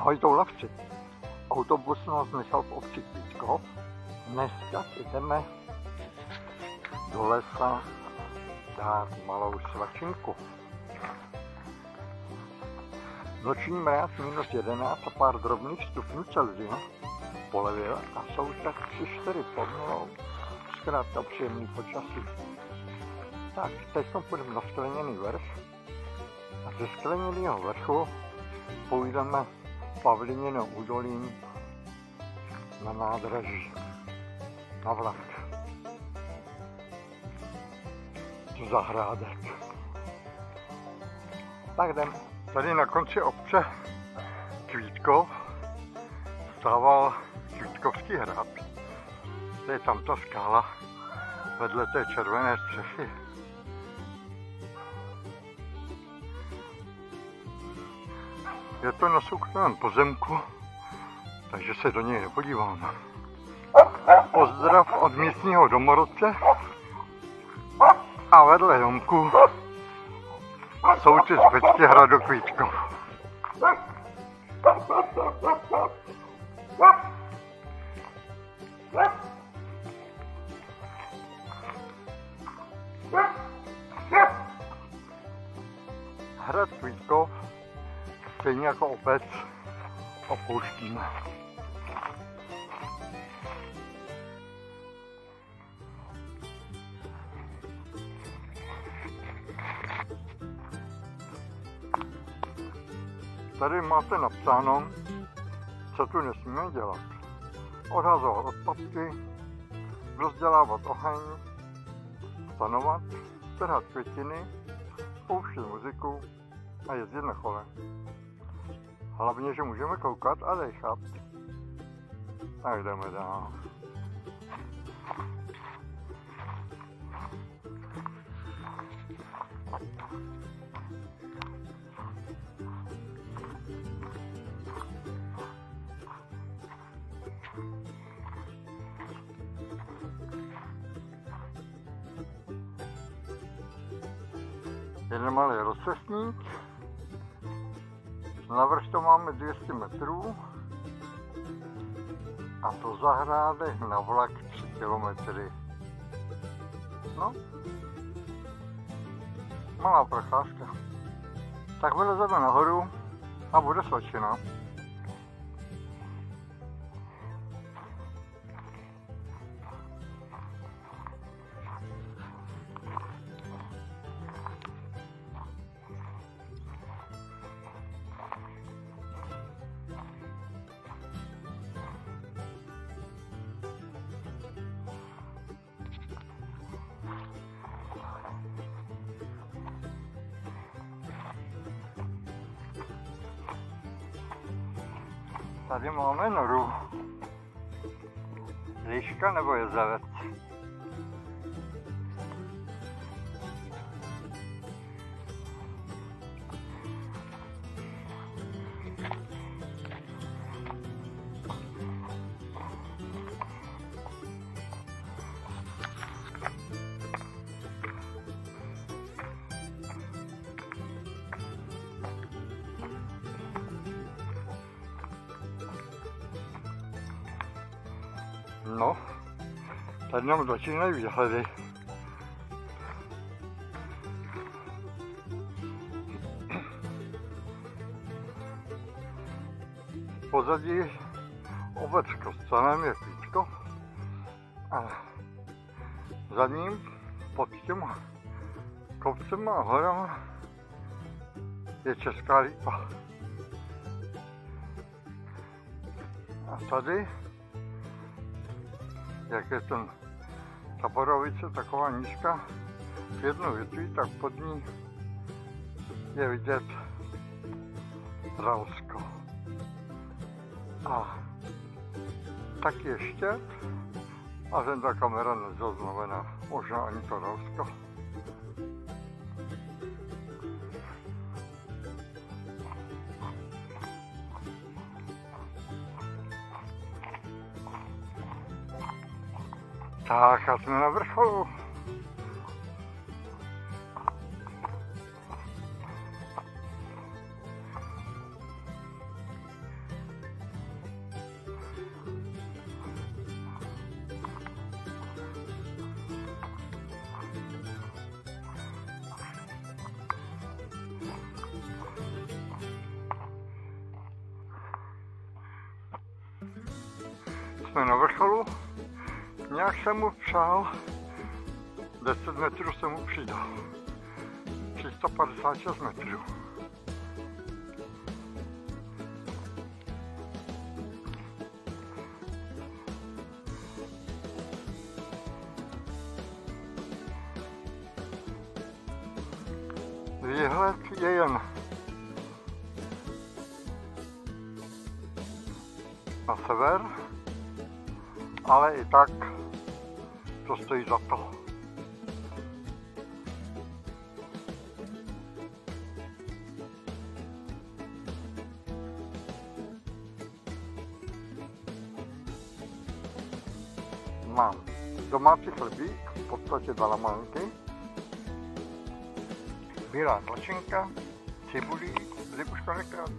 Ahoj toulavci. Autobus nás nechal v obci Kvítkov. Dneska jdeme do lesa dát malou svačinku. Noční mráz minus 11 a pár drobných stupňů Celsia polevil a jsou tak 3-4 pod nulou. Zkrátka příjemný počasí. Tak, teď půjdeme na skleněný vrch a ze skleněného vrchu půjdeme Pavlíněno údolí na nádraží, na vlak. Zahrádek. Tak jdem. Tady na konci obce Kvítkov stával Kvítkovský hrad. To je tam ta skála vedle té červené střechy. Je to na soukromém pozemku, takže se do něj nepodíváme. Pozdrav od místního domorodce a vedle domku jsou ty zbytky obec opouštíme. Tady máte napsáno, co tu nesmíme dělat. Odhazovat odpadky, rozdělávat oheň, stanovat, trhat květiny, pouštět muziku a jezdit na kole. Hlavně, že můžeme koukat a dechat. Tak jdeme dál. Jeden malý rozcestník, Navrch to máme 200 metrů a do zahrádek na vlak 3 kilometry. No, malá procházka. Tak vylezeme nahoru a bude svačina. Stavimo omenuru liška nebo jezavec. No, tady nám začínají výhledy. Pozadí obec Kostelem je Pítko a za ním pod těma kopcema a horama je Česká lípa. A tady jak je ten, ta borovice taková nízká, v jednu větví, tak pod ní je vidět Ralsko. A tak ještě, a ten ta kamera nezaznamená, možná ani to Ralsko. Tak a jsme na vrcholu. Jsme na vrcholu. Nějak jsem mu přál, 10 metrů jsem mu přidal. 356 metrů. Výhled je jen na sever, ale i tak to stojí za to. Mám domácí chlebík, v podstatě dva lamánky, bílá tlačenka, cibulí, libuška nekráč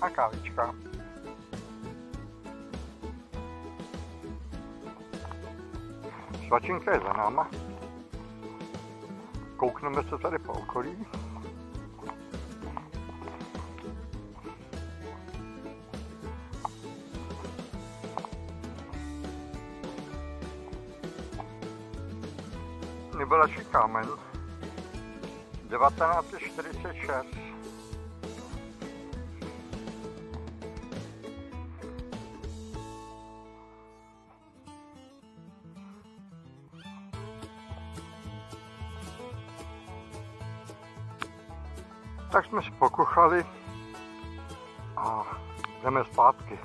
a kávička. Svačinka je za náma. Koukneme se tady po okolí. Nebelačí kámen 1946 Tak jsme si pokuchali a jdeme zpátky.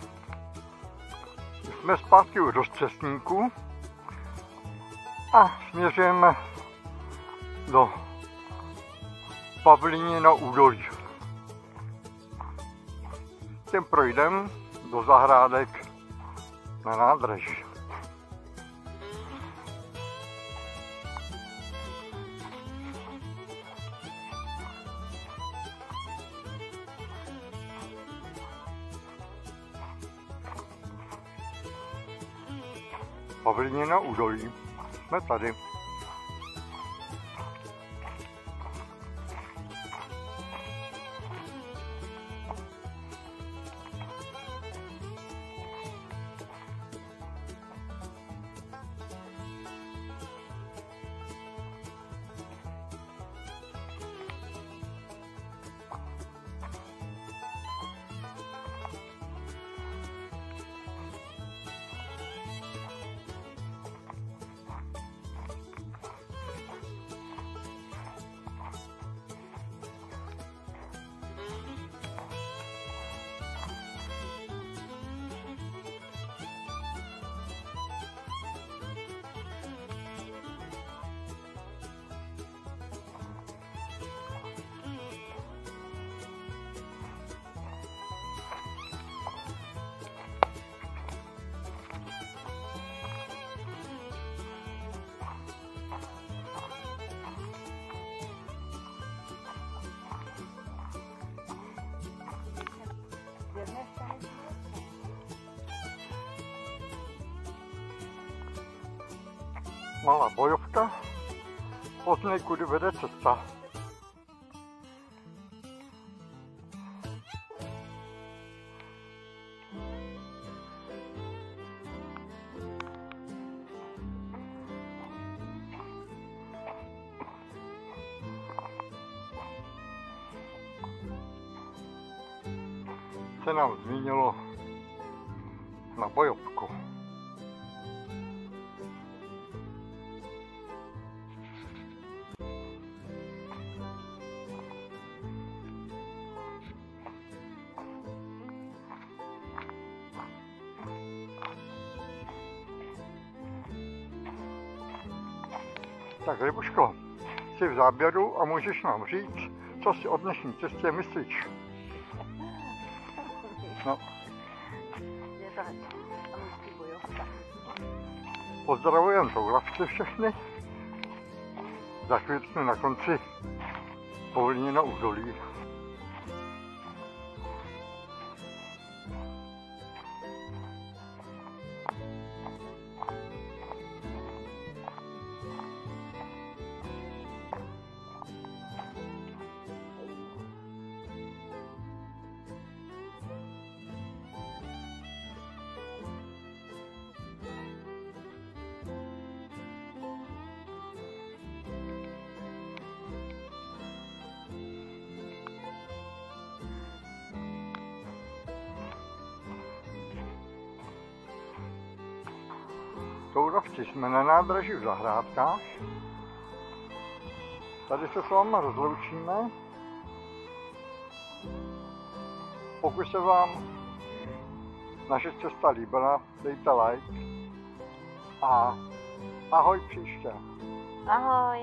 Jsme zpátky u rozcestníku a směřujeme do Pavlínina údolí. Tím projdem do zahrádek na nádraží. Pavlínina údolí. Jsme tady. Malá bojovka, poznej kudy vede cesta. se nám zmínilo na bojovku. Tak Rybuško, jsi v záběru a můžeš nám říct, co si o dnešní cestě myslíš. No, pozdravujem toulavce všechny. Za chvíli jsme na konci Povolněna údolí. Tourovci jsme na nádraží v Zahrádkách. Tady se s vámi rozloučíme. Pokud se vám naše cesta líbila, dejte like a ahoj příště. Ahoj.